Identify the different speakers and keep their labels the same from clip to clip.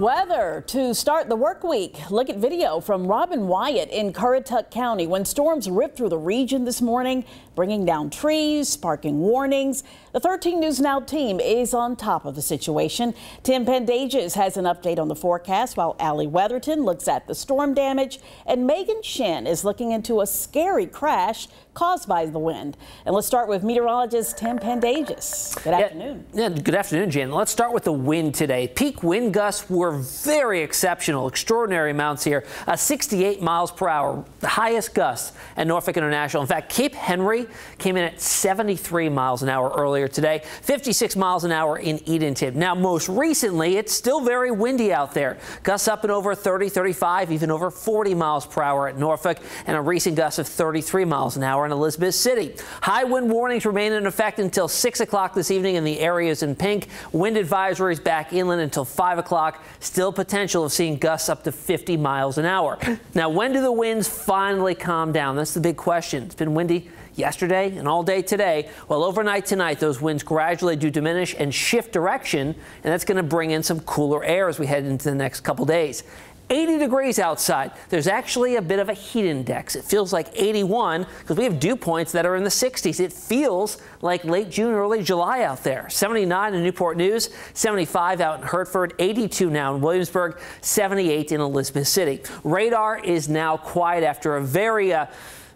Speaker 1: weather to start the work week. Look at video from Robin Wyatt in Currituck County when storms ripped through the region this morning, bringing down trees, sparking warnings. The 13 News Now team is on top of the situation. Tim Pandajis has an update on the forecast while Allie Weatherton looks at the storm damage and Megan Shinn is looking into a scary crash caused by the wind. And let's start with meteorologist Tim Pandajis. Good afternoon.
Speaker 2: Yeah, good afternoon, Jan. Let's start with the wind today. Peak wind gusts were very exceptional, extraordinary amounts here. Uh, 68 miles per hour, the highest gust at Norfolk International. In fact, Cape Henry came in at 73 miles an hour earlier today, 56 miles an hour in Edenton. Now, most recently, it's still very windy out there. Gusts up and over 30, 35, even over 40 miles per hour at Norfolk, and a recent gust of 33 miles an hour in Elizabeth City. High wind warnings remain in effect until 6 o'clock this evening in the areas in pink. Wind advisories back inland until 5 o'clock. Still potential of seeing gusts up to 50 miles an hour. Now, when do the winds finally calm down? That's the big question. It's been windy yesterday and all day today. Well, overnight tonight, those winds gradually do diminish and shift direction, and that's going to bring in some cooler air as we head into the next couple days. 80 degrees outside. There's actually a bit of a heat index. It feels like 81 because we have dew points that are in the 60s. It feels like late June, early July out there. 79 in Newport News, 75 out in Hertford, 82 now in Williamsburg, 78 in Elizabeth City. Radar is now quiet after a very uh,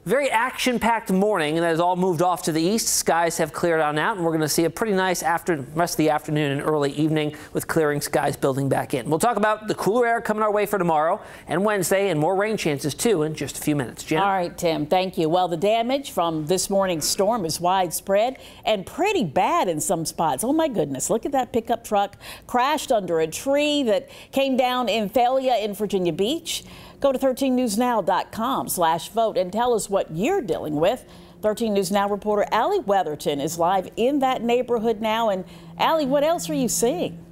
Speaker 2: very action-packed morning, and that has all moved off to the east. Skies have cleared on out, and we're going to see a pretty nice after rest of the afternoon and early evening with clearing skies building back in. We'll talk about the cooler air coming our way for tomorrow and Wednesday, and more rain chances too in just a few minutes. Jen?
Speaker 1: All right, Tim. Thank you. Well, the damage from this morning's storm is widespread and pretty bad in some spots. Oh my goodness! Look at that pickup truck crashed under a tree that came down in Thalia in Virginia Beach. Go to 13newsnow.com slash vote and tell us what you're dealing with. 13 News Now reporter Allie Weatherton is live in that neighborhood now. And Allie, what else are you seeing?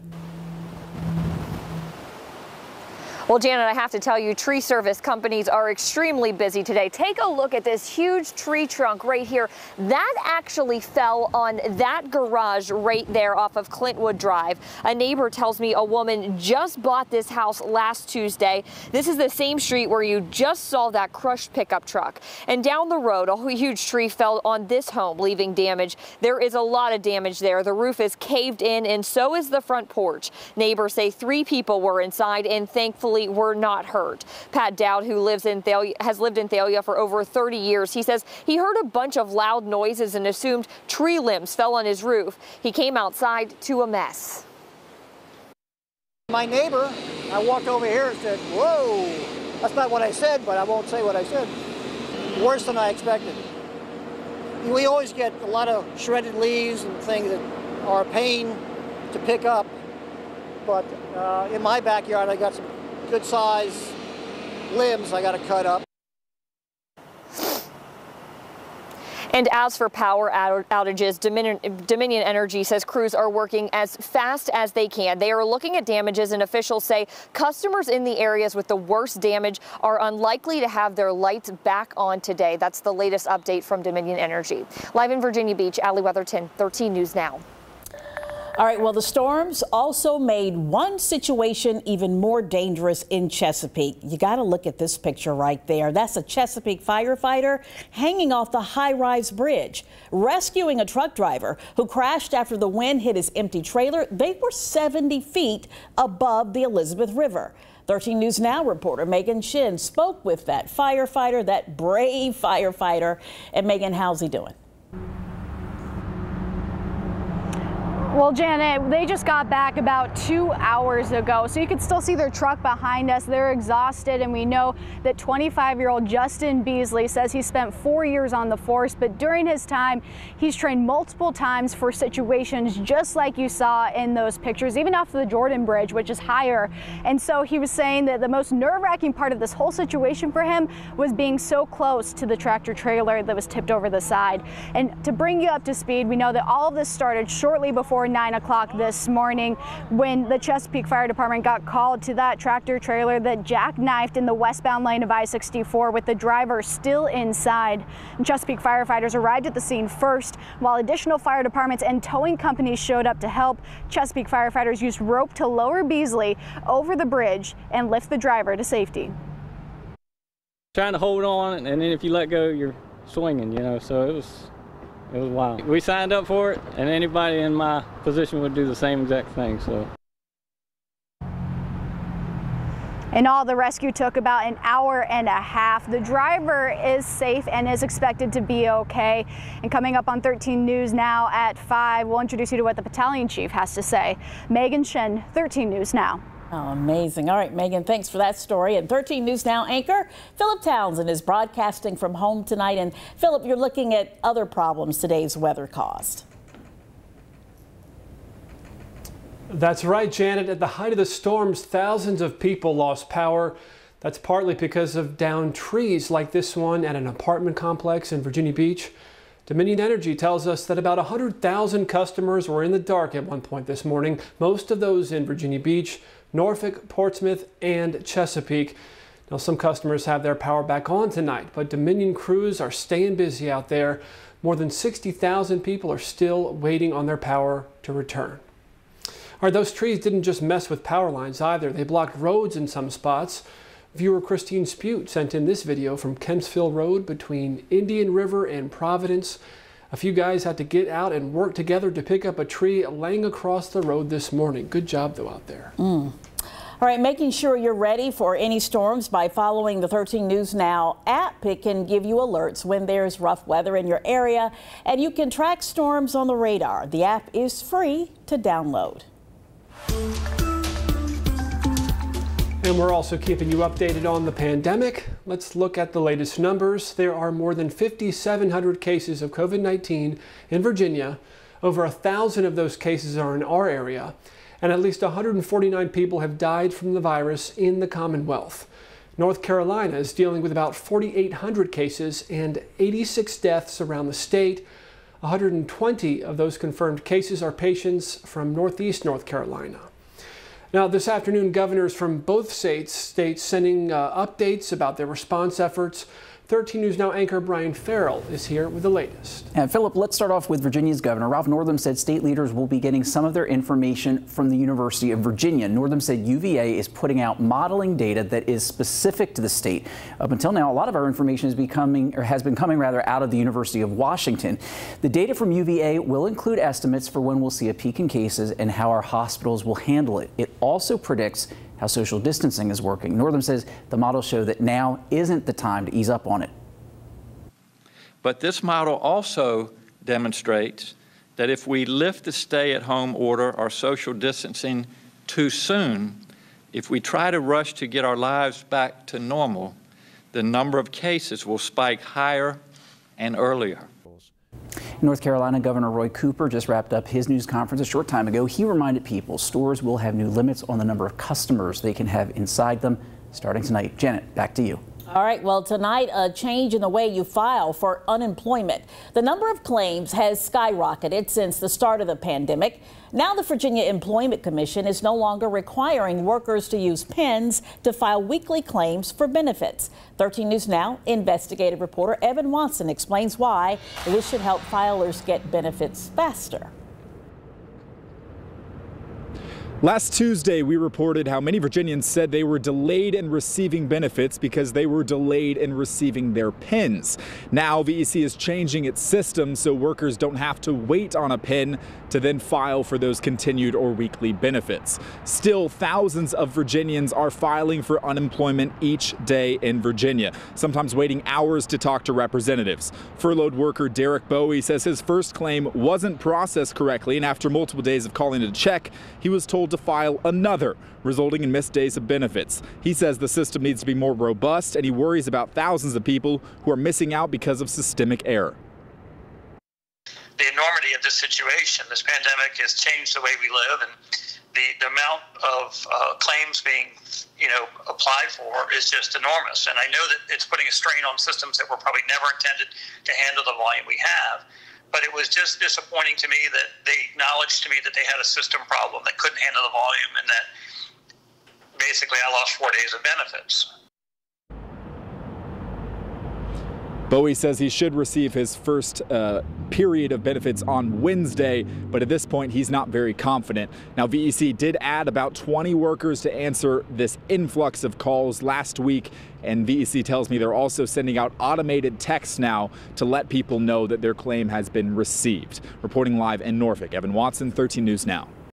Speaker 3: Well, Janet, I have to tell you, tree service companies are extremely busy today. Take a look at this huge tree trunk right here. That actually fell on that garage right there off of Clintwood Drive. A neighbor tells me a woman just bought this house last Tuesday. This is the same street where you just saw that crushed pickup truck. And down the road, a huge tree fell on this home, leaving damage. There is a lot of damage there. The roof is caved in, and so is the front porch. Neighbors say three people were inside, and thankfully, were not hurt. Pat Dowd, who lives in Thalia, has lived in Thalia for over 30 years, he says he heard a bunch of loud noises and assumed tree limbs fell on his roof. He came outside to a mess.
Speaker 4: My neighbor, I walked over here and said, whoa, that's not what I said, but I won't say what I said. Worse than I expected. We always get a lot of shredded leaves and things that are a pain to pick up. But uh, in my backyard, I got some good size limbs I got to cut up.
Speaker 3: And as for power outages, Dominion, Energy says crews are working as fast as they can. They are looking at damages, and officials say customers in the areas with the worst damage are unlikely to have their lights back on today. That's the latest update from Dominion Energy. Live in Virginia Beach, Allie Weatherton, 13 News Now.
Speaker 1: All right, well, the storms also made one situation even more dangerous in Chesapeake. You got to look at this picture right there. That's a Chesapeake firefighter hanging off the high rise bridge, rescuing a truck driver who crashed after the wind hit his empty trailer. They were 70 feet above the Elizabeth River. 13 News Now reporter Megan Shinn spoke with that firefighter, that brave firefighter. And Megan, how's he doing?
Speaker 5: Well, Janet, they just got back about two hours ago, so you can still see their truck behind us. They're exhausted, and we know that 25-year-old Justin Beasley says he spent four years on the force, but during his time, he's trained multiple times for situations just like you saw in those pictures, even off the Jordan Bridge, which is higher. And so he was saying that the most nerve-wracking part of this whole situation for him was being so close to the tractor trailer that was tipped over the side. And to bring you up to speed, we know that all of this started shortly before before 9 o'clock this morning when the Chesapeake Fire Department got called to that tractor trailer that jackknifed in the westbound lane of I-64 with the driver still inside. Chesapeake firefighters arrived at the scene first while additional fire departments and towing companies showed up to help. Chesapeake firefighters used rope to lower Beasley over the bridge and lift the driver to safety.
Speaker 6: Trying to hold on, and then if you let go, you're swinging, you know, so it was it was wild. We signed up for it, and anybody in my position would do the same exact thing. So.
Speaker 5: In all, the rescue took about an hour and a half. The driver is safe and is expected to be okay. And coming up on 13 News now at 5, we'll introduce you to what the battalion chief has to say. Megan Shinn, 13 News Now.
Speaker 1: Oh, amazing. All right, Megan, thanks for that story. And 13 News Now anchor Philip Townsend is broadcasting from home tonight. And Philip, you're looking at other problems today's weather caused.
Speaker 7: That's right, Janet. At the height of the storms, thousands of people lost power. That's partly because of downed trees like this one at an apartment complex in Virginia Beach. Dominion Energy tells us that about 100,000 customers were in the dark at one point this morning, most of those in Virginia Beach. Norfolk, Portsmouth, and Chesapeake. Now, some customers have their power back on tonight, but Dominion crews are staying busy out there. More than 60,000 people are still waiting on their power to return. All right, those trees didn't just mess with power lines either. They blocked roads in some spots. Viewer Christine Spute sent in this video from Kempsville Road between Indian River and Providence. A few guys had to get out and work together to pick up a tree laying across the road this morning. Good job, though, out there.
Speaker 1: Mm. All right, making sure you're ready for any storms by following the 13 News Now app. It can give you alerts when there's rough weather in your area, and you can track storms on the radar. The app is free to download.
Speaker 7: And we're also keeping you updated on the pandemic. Let's look at the latest numbers. There are more than 5,700 cases of COVID 19 in Virginia. Over a thousand of those cases are in our area, and at least 149 people have died from the virus in the Commonwealth. North Carolina is dealing with about 4,800 cases and 86 deaths around the state. 120 of those confirmed cases are patients from Northeast North Carolina. Now, this afternoon, governors from both states, states sending uh, updates about their response efforts 13 News Now anchor Brian Farrell is here with the latest.
Speaker 8: And Philip, let's start off with Virginia's governor. Ralph Northam said state leaders will be getting some of their information from the University of Virginia. Northam said UVA is putting out modeling data that is specific to the state. Up until now, a lot of our information is becoming or has been coming rather out of the University of Washington. The data from UVA will include estimates for when we'll see a peak in cases and how our hospitals will handle it. It also predicts how social distancing is working. Northam says the models show that now isn't the time to ease up on it.
Speaker 9: But this model also demonstrates that if we lift the stay at home order or social distancing too soon, if we try to rush to get our lives back to normal, the number of cases will spike higher and earlier.
Speaker 8: North Carolina Governor Roy Cooper just wrapped up his news conference a short time ago. He reminded people stores will have new limits on the number of customers they can have inside them starting tonight. Janet, back to you.
Speaker 1: All right, well, tonight, a change in the way you file for unemployment. The number of claims has skyrocketed since the start of the pandemic. Now, the Virginia Employment Commission is no longer requiring workers to use PINs to file weekly claims for benefits. 13 News Now investigative reporter Evan Watson explains why this should help filers get benefits faster.
Speaker 10: Last Tuesday, we reported how many Virginians said they were delayed in receiving benefits because they were delayed in receiving their PINs. Now, VEC is changing its system so workers don't have to wait on a PIN to then file for those continued or weekly benefits. Still, thousands of Virginians are filing for unemployment each day in Virginia, sometimes waiting hours to talk to representatives. Furloughed worker Derek Bowie says his first claim wasn't processed correctly, and after multiple days of calling to check, he was told to file another, resulting in missed days of benefits. He says the system needs to be more robust, and he worries about thousands of people who are missing out because of systemic error
Speaker 11: the enormity of this situation. This pandemic has changed the way we live, and the, the amount of uh, claims being, you know, applied for is just enormous. And I know that it's putting a strain on systems that were probably never intended to handle the volume we have. But it was just disappointing to me that they acknowledged to me that they had a system problem that couldn't handle the volume and that basically I lost four days of benefits.
Speaker 10: Bowie says he should receive his first uh, period of benefits on Wednesday, but at this point, he's not very confident. Now, VEC did add about 20 workers to answer this influx of calls last week, and VEC tells me they're also sending out automated texts now to let people know that their claim has been received. Reporting live in Norfolk, Evan Watson, 13 News Now.